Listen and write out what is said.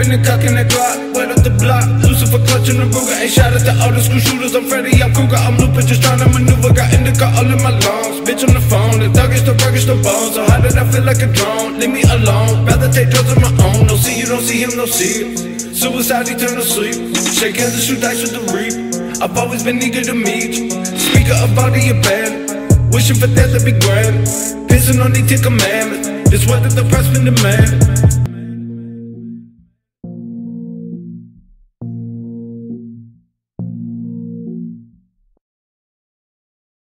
Gripping the cock in the Glock, wet up the block. Lucifer clutching the Ruger. Ain't shot at the school shooters. I'm Freddy, I'm Krueger. I'm looping, just trying to maneuver. Got indica all in my lungs. Bitch on the phone, the thuggish, the ruggish, the bones. So how did I feel like a drone? Leave me alone. Rather take drugs on my own. No see you, don't see him, no see. Suicide, eternal sleep. Shake hands and shoot dice with the reap. I've always been eager to meet you. Speaker of body your band. Wishing for death to be grand. Pissing on these ten commandments. This what the press been demanding.